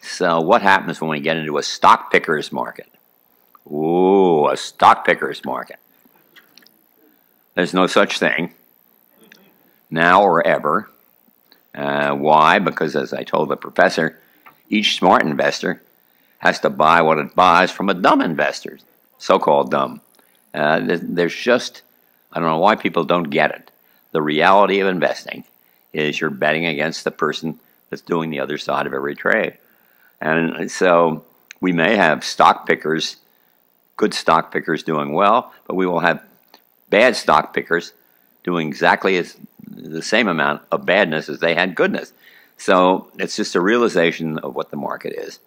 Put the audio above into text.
So what happens when we get into a stock pickers market? Ooh, a stock pickers market. There's no such thing now or ever. Uh, why? Because as I told the professor, each smart investor has to buy what it buys from a dumb investor, so-called dumb. Uh, there's just, I don't know why people don't get it. The reality of investing is you're betting against the person that's doing the other side of every trade. And so we may have stock pickers, good stock pickers doing well, but we will have bad stock pickers doing exactly as the same amount of badness as they had goodness. So it's just a realization of what the market is.